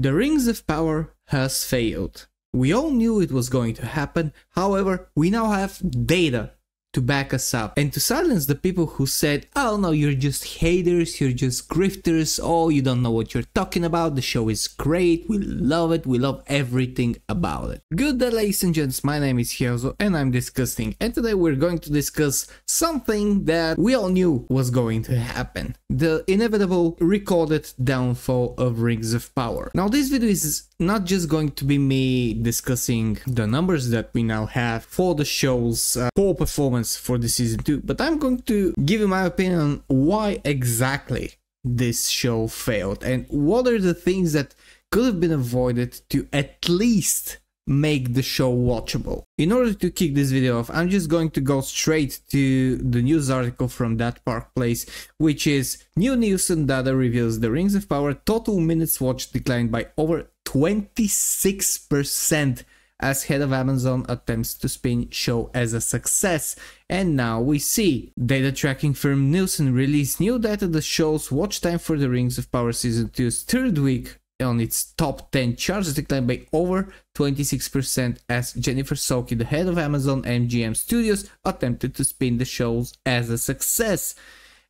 The Rings of Power has failed. We all knew it was going to happen, however, we now have data to back us up and to silence the people who said, oh no, you're just haters, you're just grifters, oh, you don't know what you're talking about, the show is great, we love it, we love everything about it. Good day, ladies and gents, my name is Helzo and I'm DiscussThing, and today we're going to discuss something that we all knew was going to happen. The inevitable recorded downfall of Rings of Power. Now this video is not just going to be me discussing the numbers that we now have for the show's uh, poor performance for the season 2, but I'm going to give you my opinion on why exactly this show failed and what are the things that could have been avoided to at least make the show watchable. In order to kick this video off, I'm just going to go straight to the news article from that park place, which is new Nielsen data reveals the Rings of Power total minutes watched declined by over 26% as head of Amazon attempts to spin show as a success. And now we see data tracking firm Nielsen released new data that shows watch time for the Rings of Power Season 2's third week on its top 10 charts declined by over 26% as Jennifer Salke, the head of Amazon MGM Studios, attempted to spin the shows as a success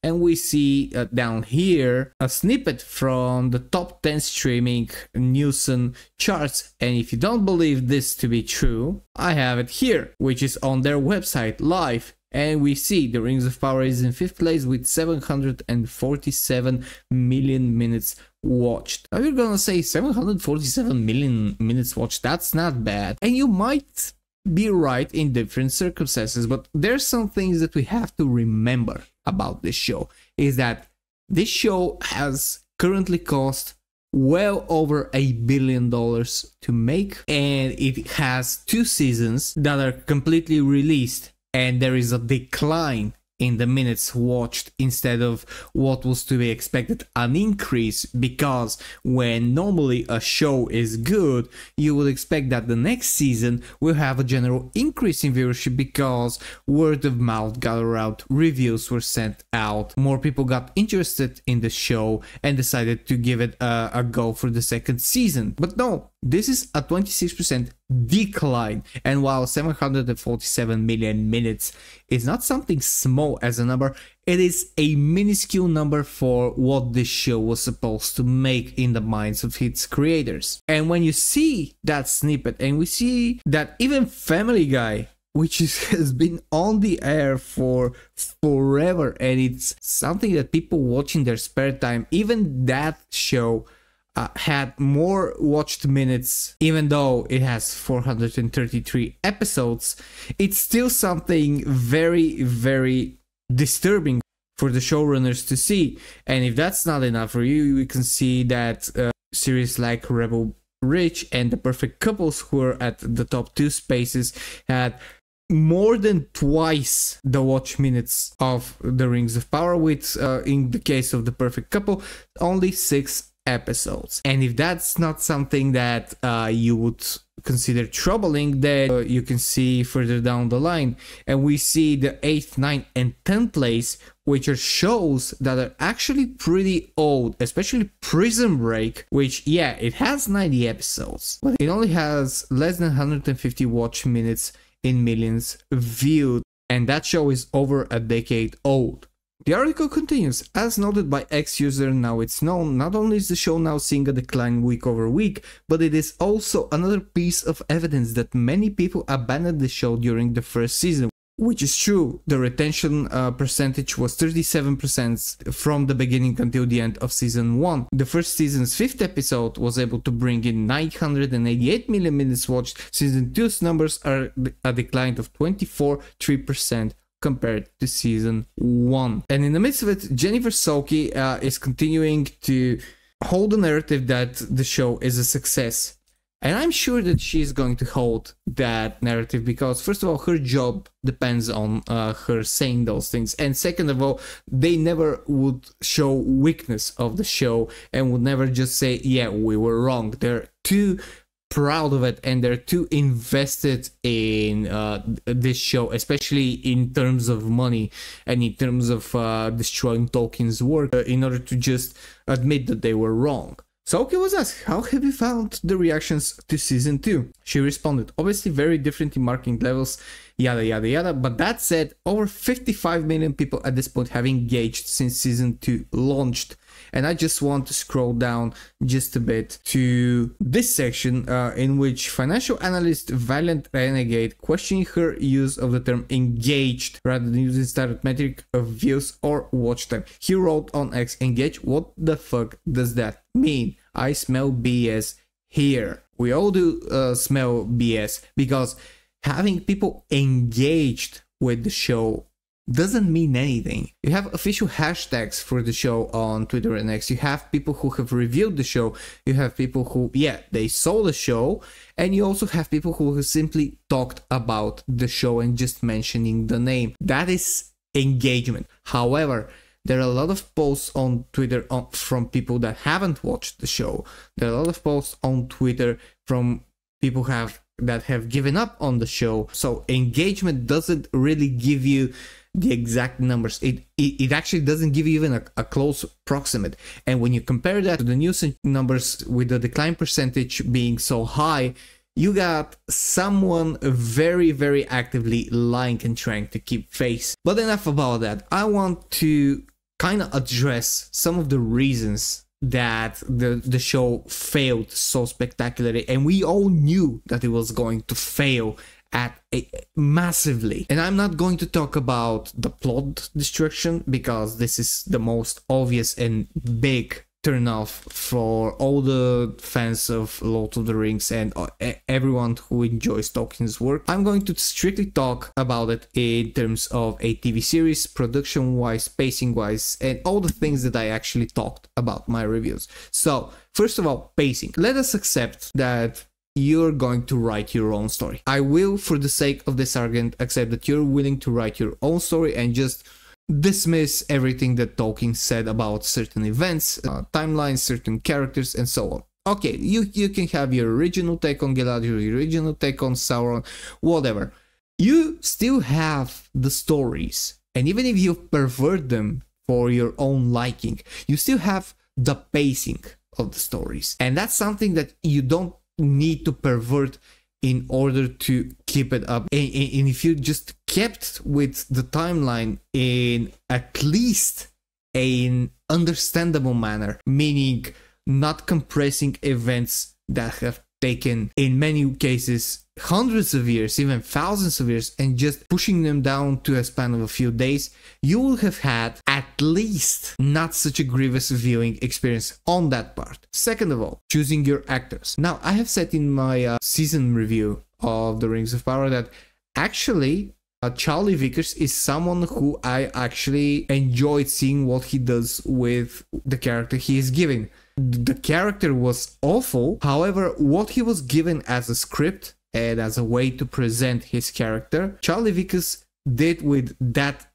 and we see uh, down here a snippet from the top 10 streaming Nielsen charts and if you don't believe this to be true I have it here which is on their website live and we see the Rings of Power is in fifth place with 747 million minutes watched. Now you're gonna say 747 million minutes watched, that's not bad. And you might be right in different circumstances, but there's some things that we have to remember about this show is that this show has currently cost well over a billion dollars to make and it has two seasons that are completely released and there is a decline in the minutes watched instead of what was to be expected an increase because when normally a show is good you would expect that the next season will have a general increase in viewership because word of mouth got around reviews were sent out more people got interested in the show and decided to give it a, a go for the second season. But no this is a 26% decline, and while 747 million minutes is not something small as a number, it is a minuscule number for what this show was supposed to make in the minds of its creators. And when you see that snippet, and we see that even Family Guy which is, has been on the air for forever and it's something that people watch in their spare time even that show uh, had more watched minutes, even though it has 433 episodes, it's still something very, very disturbing for the showrunners to see. And if that's not enough for you, you can see that uh, series like Rebel Ridge and The Perfect Couples, who are at the top two spaces, had more than twice the watch minutes of the Rings of Power, with, uh, in the case of The Perfect Couple, only six episodes. And if that's not something that uh, you would consider troubling, then uh, you can see further down the line. And we see the 8th, 9th, and 10th place, which are shows that are actually pretty old, especially Prison Break, which, yeah, it has 90 episodes, but it only has less than 150 watch minutes in millions viewed. And that show is over a decade old. The article continues, as noted by X user now it's known, not only is the show now seeing a decline week over week, but it is also another piece of evidence that many people abandoned the show during the first season. Which is true, the retention uh, percentage was 37% from the beginning until the end of season 1. The first season's fifth episode was able to bring in 988 million minutes watched, season 2's numbers are a decline of 24 3% compared to season one. And in the midst of it, Jennifer Salke uh, is continuing to hold the narrative that the show is a success. And I'm sure that she's going to hold that narrative because, first of all, her job depends on uh, her saying those things. And second of all, they never would show weakness of the show and would never just say, yeah, we were wrong. They're too proud of it and they're too invested in uh, this show especially in terms of money and in terms of uh, destroying tolkien's work uh, in order to just admit that they were wrong so Salke was asked, How have you found the reactions to season 2? She responded, Obviously, very different in marketing levels, yada yada yada. But that said, over 55 million people at this point have engaged since season 2 launched. And I just want to scroll down just a bit to this section uh, in which financial analyst Valiant Renegade questioning her use of the term engaged rather than using standard metric of views or watch time. He wrote on X, engage, what the fuck does that mean? I smell BS here. We all do uh, smell BS because having people engaged with the show doesn't mean anything. You have official hashtags for the show on Twitter and X. You have people who have reviewed the show. You have people who, yeah, they saw the show. And you also have people who have simply talked about the show and just mentioning the name. That is engagement. However, there are a lot of posts on Twitter from people that haven't watched the show. There are a lot of posts on Twitter from people have that have given up on the show. So engagement doesn't really give you the exact numbers. It, it, it actually doesn't give you even a, a, close proximate. And when you compare that to the news numbers with the decline percentage being so high, you got someone very, very actively lying and trying to keep face. But enough about that. I want to kind of address some of the reasons that the the show failed so spectacularly and we all knew that it was going to fail at massively. And I'm not going to talk about the plot destruction because this is the most obvious and big turn off for all the fans of Lord of the Rings and uh, everyone who enjoys Tolkien's work. I'm going to strictly talk about it in terms of a TV series, production wise, pacing wise, and all the things that I actually talked about my reviews. So, first of all, pacing. Let us accept that you're going to write your own story. I will, for the sake of this argument, accept that you're willing to write your own story and just dismiss everything that Tolkien said about certain events, uh, timelines, certain characters, and so on. Okay, you, you can have your original take on Galadriel, your original take on Sauron, whatever. You still have the stories, and even if you pervert them for your own liking, you still have the pacing of the stories. And that's something that you don't need to pervert in order to keep it up. And, and, if you just kept with the timeline in at least an understandable manner, meaning not compressing events that have taken in many cases hundreds of years, even thousands of years, and just pushing them down to a span of a few days, you will have had at least not such a grievous viewing experience on that part. Second of all, choosing your actors. Now, I have said in my uh, season review of The Rings of Power that actually uh, Charlie Vickers is someone who I actually enjoyed seeing what he does with the character he is giving. The character was awful, however, what he was given as a script and as a way to present his character. Charlie Vickers did with that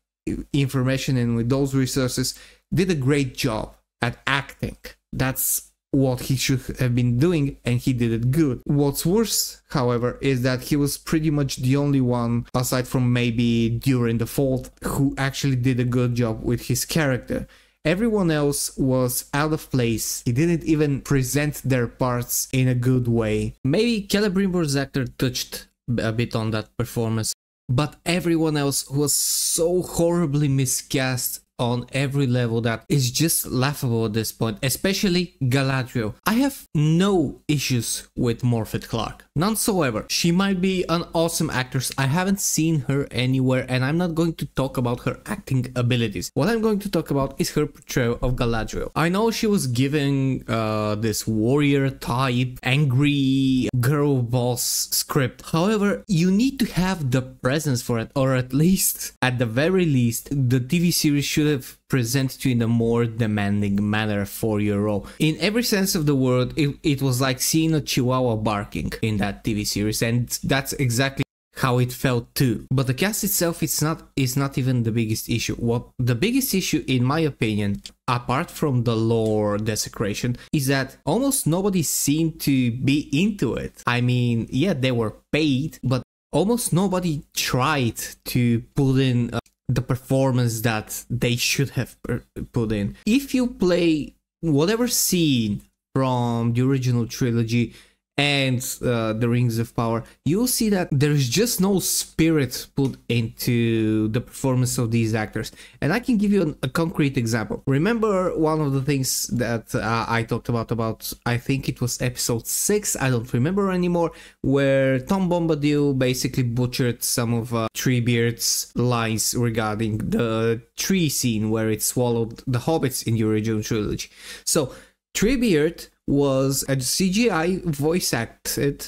information and with those resources did a great job at acting. That's what he should have been doing and he did it good. What's worse, however, is that he was pretty much the only one, aside from maybe Durin the Fourth, who actually did a good job with his character. Everyone else was out of place. He didn't even present their parts in a good way. Maybe Celebrimbor's actor touched a bit on that performance, but everyone else was so horribly miscast on every level that is just laughable at this point, especially Galadriel. I have no issues with Morfydd Clark, none whatsoever. She might be an awesome actress, I haven't seen her anywhere and I'm not going to talk about her acting abilities. What I'm going to talk about is her portrayal of Galadriel. I know she was given uh, this warrior type, angry girl boss script. However, you need to have the presence for it, or at least, at the very least, the TV series should have presented to you in a more demanding manner for your role. In every sense of the word, it, it was like seeing a chihuahua barking in that TV series, and that's exactly how it felt too. But the cast itself is not is not even the biggest issue. What the biggest issue in my opinion, apart from the lore desecration, is that almost nobody seemed to be into it. I mean, yeah, they were paid, but almost nobody tried to put in the performance that they should have put in. If you play whatever scene from the original trilogy and uh, the Rings of Power, you'll see that there's just no spirit put into the performance of these actors. And I can give you an, a concrete example. Remember one of the things that uh, I talked about, about I think it was episode 6, I don't remember anymore, where Tom Bombadil basically butchered some of uh, Treebeard's lines regarding the tree scene where it swallowed the hobbits in the original trilogy. So, Treebeard was a CGI voice acted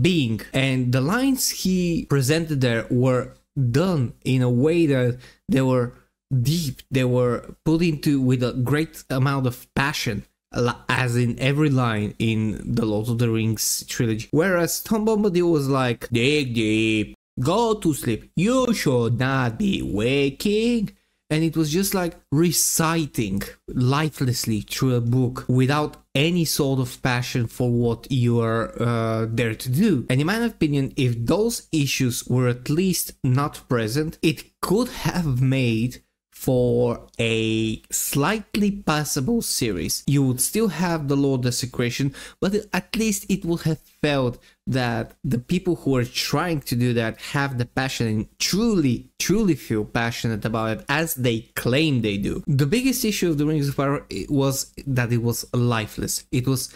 being, and the lines he presented there were done in a way that they were deep, they were put into with a great amount of passion. As in every line in the Lord of the Rings trilogy. Whereas Tom Bombadil was like, dig deep, go to sleep, you should not be waking and it was just like reciting lifelessly through a book without any sort of passion for what you are uh, there to do. And in my opinion, if those issues were at least not present, it could have made for a slightly passable series. You would still have the Lord Desecration, but at least it would have felt that the people who are trying to do that have the passion and truly, truly feel passionate about it as they claim they do. The biggest issue of the Rings of Power was that it was lifeless. It was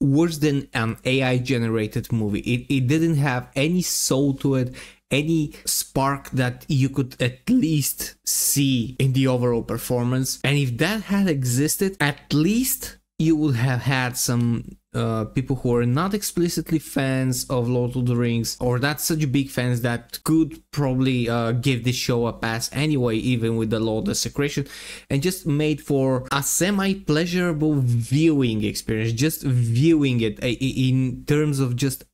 worse than an AI generated movie. It, it didn't have any soul to it any spark that you could at least see in the overall performance. And if that had existed, at least you would have had some uh, people who are not explicitly fans of Lord of the Rings or not such big fans that could probably uh, give this show a pass anyway, even with the Lord Desecration, and just made for a semi pleasurable viewing experience, just viewing it uh, in terms of just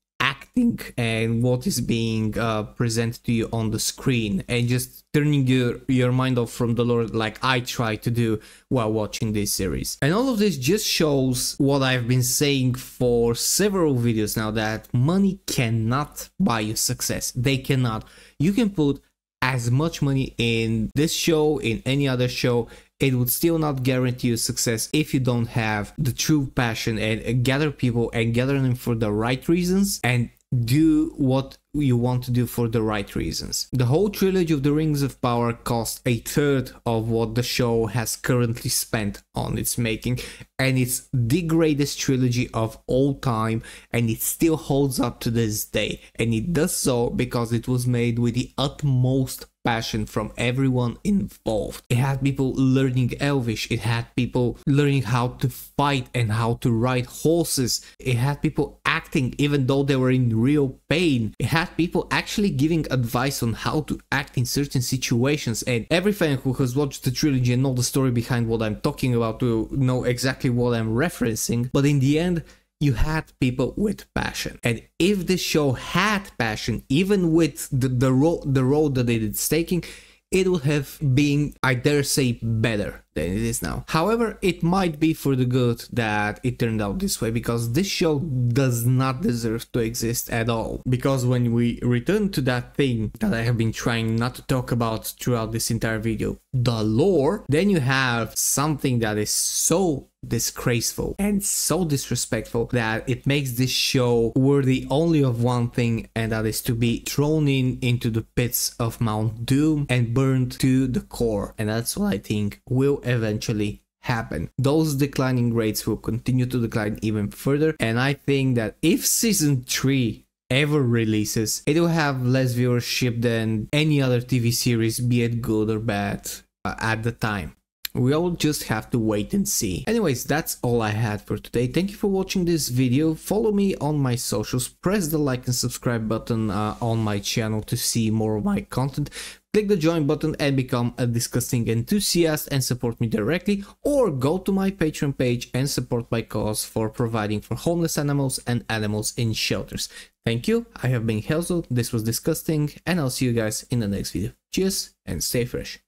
acting and what is being uh, presented to you on the screen and just turning your, your mind off from the lore like I try to do while watching this series. And all of this just shows what I've been saying for several videos now that money cannot buy you success. They cannot. You can put as much money in this show, in any other show, it would still not guarantee you success if you don't have the true passion and gather people and gather them for the right reasons and do what you want to do for the right reasons. The whole trilogy of the Rings of Power cost a third of what the show has currently spent on its making, and it's the greatest trilogy of all time, and it still holds up to this day. And it does so because it was made with the utmost passion from everyone involved. It had people learning Elvish, it had people learning how to fight and how to ride horses, it had people acting even though they were in real pain, it had people actually giving advice on how to act in certain situations. And every fan who has watched the trilogy and know the story behind what I'm talking about will know exactly what I'm referencing. But in the end, you had people with passion. And if the show had passion, even with the, the, ro- the road that it is taking, it would have been, I dare say, better than it is now. However, it might be for the good that it turned out this way because this show does not deserve to exist at all. Because when we return to that thing that I have been trying not to talk about throughout this entire video, the lore, then you have something that is so disgraceful and so disrespectful that it makes this show worthy only of one thing and that is to be thrown in into the pits of Mount Doom and burned to the core and that's what I think will eventually happen. Those declining rates will continue to decline even further, and I think that if season 3 ever releases, it will have less viewership than any other TV series, be it good or bad, uh, at the time. We all just have to wait and see. Anyways, that's all I had for today. Thank you for watching this video. Follow me on my socials. Press the like and subscribe button uh, on my channel to see more of my content. Click the join button and become a DiscussThing enthusiast and support me directly or go to my Patreon page and support my cause for providing for homeless animals and animals in shelters. Thank you, I have been Helzo, this was DiscussThing and I'll see you guys in the next video. Cheers and stay fresh.